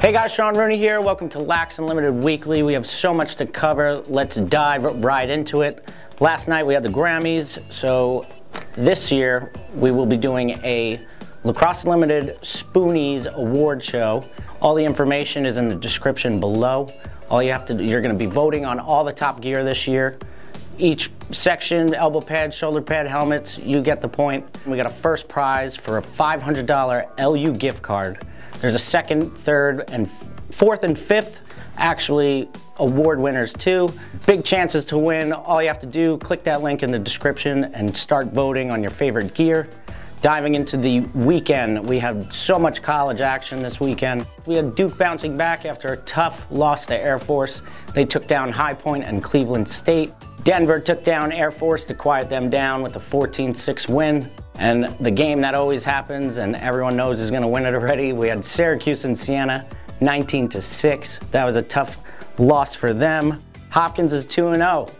Hey guys, Sean Rooney here. Welcome to Lax Unlimited Weekly. We have so much to cover. Let's dive right into it. Last night we had the Grammys, so this year we will be doing a Lacrosse Unlimited Spoonies award show. All the information is in the description below. All you have to do, you're going to be voting on all the top gear this year. Each section, elbow pad, shoulder pad, helmets, you get the point. We got a first prize for a $500 LU gift card. There's a second, third, and fourth and fifth actually award winners too. Big chances to win. All you have to do, click that link in the description and start voting on your favorite gear. Diving into the weekend, we had so much college action this weekend. We had Duke bouncing back after a tough loss to Air Force. They took down High Point and Cleveland State. Denver took down Air Force to quiet them down with a 14-6 win. And the game that always happens and everyone knows is gonna win it already, we had Syracuse and Siena 19 to 6. That was a tough loss for them. Hopkins is 2-0.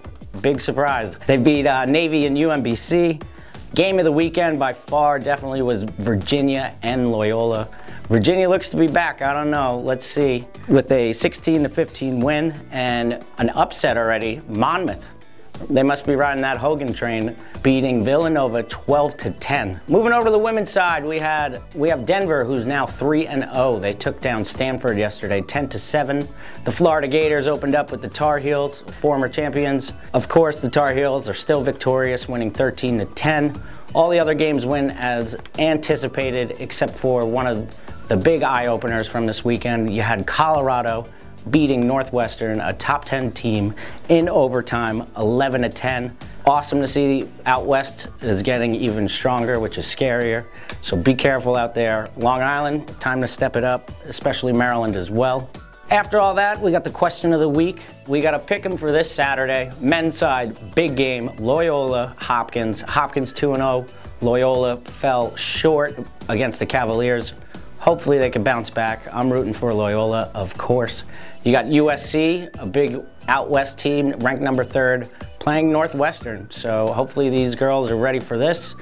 Big surprise. They beat uh, Navy and UMBC. Game of the weekend by far definitely was Virginia and Loyola. Virginia looks to be back, I don't know, let's see. With a 16 to 15 win and an upset already, Monmouth they must be riding that Hogan train, beating Villanova 12 to 10. Moving over to the women's side, we had we have Denver, who's now 3 and 0. They took down Stanford yesterday, 10 to 7. The Florida Gators opened up with the Tar Heels, former champions. Of course, the Tar Heels are still victorious, winning 13 to 10. All the other games win as anticipated, except for one of the big eye openers from this weekend. You had Colorado beating Northwestern, a top 10 team, in overtime, 11 to 10. Awesome to see the out west is getting even stronger, which is scarier. So be careful out there. Long Island, time to step it up, especially Maryland as well. After all that, we got the question of the week. We got to pick them for this Saturday. Men's side, big game, Loyola, Hopkins. Hopkins 2-0. Loyola fell short against the Cavaliers. Hopefully they can bounce back. I'm rooting for Loyola, of course. You got USC, a big out west team, ranked number third, playing Northwestern. So hopefully these girls are ready for this.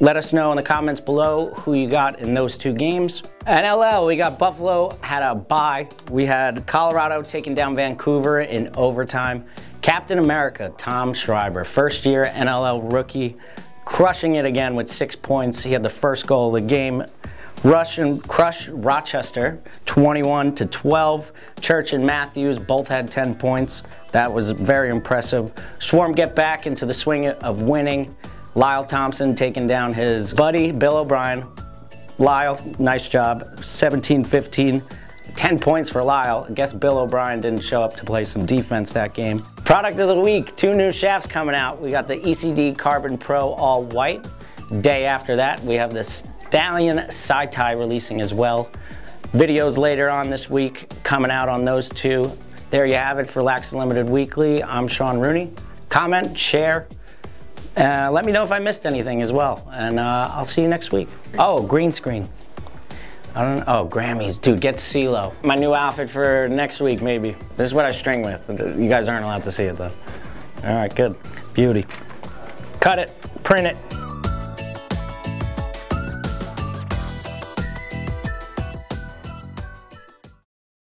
Let us know in the comments below who you got in those two games. NLL, we got Buffalo had a bye. We had Colorado taking down Vancouver in overtime. Captain America, Tom Schreiber, first year NLL rookie, crushing it again with six points. He had the first goal of the game Rush and Crush Rochester 21 to 12. Church and Matthews both had 10 points. That was very impressive. Swarm get back into the swing of winning. Lyle Thompson taking down his buddy Bill O'Brien. Lyle, nice job. 17-15. 10 points for Lyle. I guess Bill O'Brien didn't show up to play some defense that game. Product of the week, two new shafts coming out. We got the ECD Carbon Pro All White. Day after that, we have this Stallion side tie releasing as well. Videos later on this week coming out on those two. There you have it for Lax Unlimited Weekly. I'm Sean Rooney. Comment, share. Uh, let me know if I missed anything as well. And uh, I'll see you next week. Oh, green screen. I don't know. Oh, Grammys. Dude, get CeeLo. My new outfit for next week, maybe. This is what I string with. You guys aren't allowed to see it, though. All right, good. Beauty. Cut it. Print it.